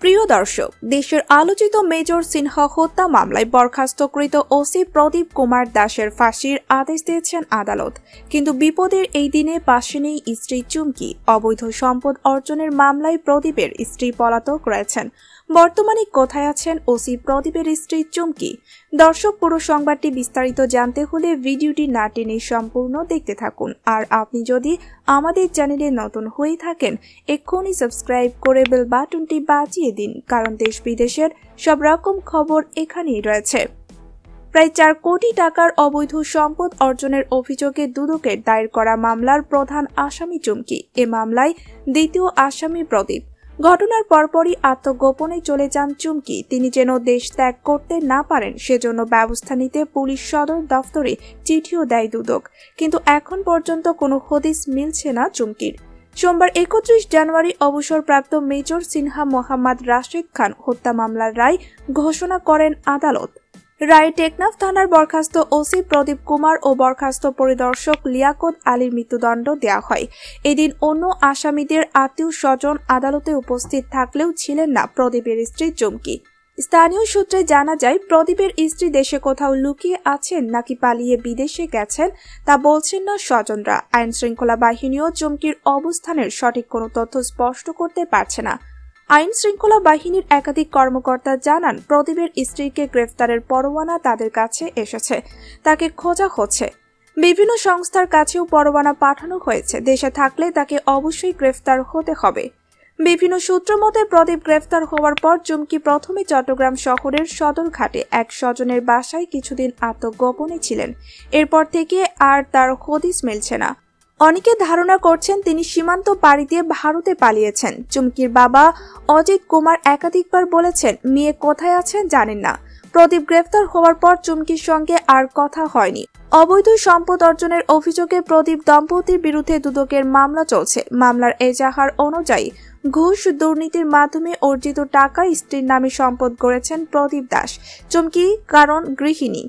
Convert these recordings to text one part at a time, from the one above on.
প্রিয় দর্শক, দেশের আলোচিত মেজর সিনহা হত্যা মামলায় বরখাস্তকৃত ওসি প্রদীপ কুমার দাসের ফাঁসির আদেশ দিয়েছেন আদালত। কিন্তু বিপদের এই দিনে পাশে নেই স্ত্রী চুমকি। অবৈধ সম্পদ অর্জনের মামলায় প্রদীপের স্ত্রী পলাতক রয়েছেন। বর্তমানে কোথায় আছেন ওসি প্রদীপের স্ত্রী চুমকি? দর্শক, পুরো সংবাদটি বিস্তারিত জানতে হলে ভিডিওটি না টেনে সম্পূর্ণ দেখতে থাকুন। আর আপনি যদি আমাদের চ্যানেলে নতুন হয়ে থাকেন, এক্ষুনি সাবস্ক্রাইব করে বেল বাটনটি বাজিয়ে দিন, কারণ দেশ বিদেশের সব রকম খবর এখানেই রয়েছে। প্রায় চার কোটি টাকার অবৈধ সম্পদ অর্জনের অভিযোগে দুদকের দায়ের করা মামলার প্রধান আসামি চুমকি। এ মামলায় দ্বিতীয় আসামি প্রদীপ। ঘটনার পরপরই আত্মগোপনে চলে যান চুমকি। তিনি যেন দেশ ত্যাগ করতে না পারেন, সেজন্য ব্যবস্থা নিতে পুলিশ সদর দফতরে চিঠিও দেয় দুদক। কিন্তু এখন পর্যন্ত কোনো হদিস মিলছে না চুমকির। সোমবার একত্রিশ জানুয়ারি অবসরপ্রাপ্ত মেজর সিনহা মোহাম্মদ রাশেদ খান হত্যা মামলার রায় ঘোষণা করেন আদালত। রায় টেকনাফ থানার বরখাস্ত ওসি প্রদীপ কুমার ও বরখাস্ত পরিদর্শক লিয়াকত আলীর মৃত্যুদণ্ড দেওয়া হয়। এদিন অন্য আসামিদের আত্মীয় স্বজন আদালতে উপস্থিত থাকলেও ছিলেন না প্রদীপের স্ত্রী চমকি। স্থানীয় সূত্রে জানা যায়, প্রদীপের স্ত্রী দেশে কোথাও লুকিয়ে আছেন নাকি পালিয়ে বিদেশে গেছেন তা বলছেন না স্বজনরা। আইন শৃঙ্খলা বাহিনীও চমকির অবস্থানের সঠিক কোনো তথ্য স্পষ্ট করতে পারছে না। আইন শৃঙ্খলা বাহিনীর একাধিক কর্মকর্তা জানান, প্রদীপের স্ত্রীকে গ্রেফতারের পরোয়ানা তাদের কাছে এসেছে। তাকে খোঁজা হচ্ছে। বিভিন্ন সংস্থার কাছেও পরোয়ানা পাঠানো হয়েছে। দেশে থাকলে তাকে অবশ্যই গ্রেফতার হতে হবে। বিভিন্ন সূত্র মতে, প্রদীপ গ্রেফতার হওয়ার পর চুমকি প্রথমে চট্টগ্রাম শহরের সদরঘাটে এক স্বজনের বাসায় কিছুদিন আত্মগোপনে ছিলেন। এরপর থেকে আর তার হদিস মিলছে না। অনেকে ধারণা করছেন তিনি সীমান্ত পাড়ি দিয়ে ভারতে পালিয়েছেন। চুমকির বাবা অজিত কুমার একাধিকবার বলেছেন, মেয়ে কোথায় আছেন জানেন না। প্রদীপ গ্রেফতার হওয়ার পর চুমকির সঙ্গে আর কথা হয়নি। অবৈধ সম্পদ অর্জনের অভিযোগে প্রদীপ দম্পতির বিরুদ্ধে দুদকের মামলা চলছে। মামলার এজাহার অনুযায়ী ঘুষ দুর্নীতির মাধ্যমে অর্জিত টাকা স্ত্রীর নামে সম্পদ গড়েছেন প্রদীপ দাস। চুমকি কারণ গৃহিণী।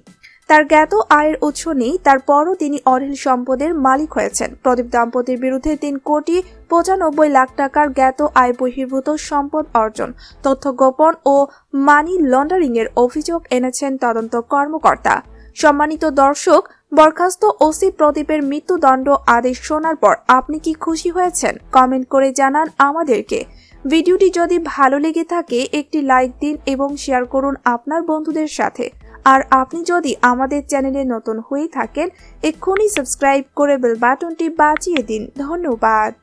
তার জ্ঞাত আয়ের উৎস নেই, তারপরও তিনি অঢেল সম্পদের মালিক হয়েছেন। প্রদীপ দম্পতির বিরুদ্ধে তিন কোটি পঁচানব্বই লাখ টাকার জ্ঞাত আয় বহির্ভূত সম্পদ অর্জন, তথ্য গোপন ও মানি লন্ডারিং এর অভিযোগ এনেছেন তদন্ত কর্মকর্তা। সম্মানিত দর্শক, বরখাস্ত ওসি প্রদীপের মৃত্যুদণ্ড আদেশ শোনার পর আপনি কি খুশি হয়েছেন? কমেন্ট করে জানান আমাদেরকে। ভিডিওটি যদি ভালো লেগে থাকে, একটি লাইক দিন এবং শেয়ার করুন আপনার বন্ধুদের সাথে। আর আপনি যদি আমাদের চ্যানেলে নতুন হয়ে থাকেন, এক্ষুনি সাবস্ক্রাইব করে বেল বাটনটি বাজিয়ে দিন। ধন্যবাদ।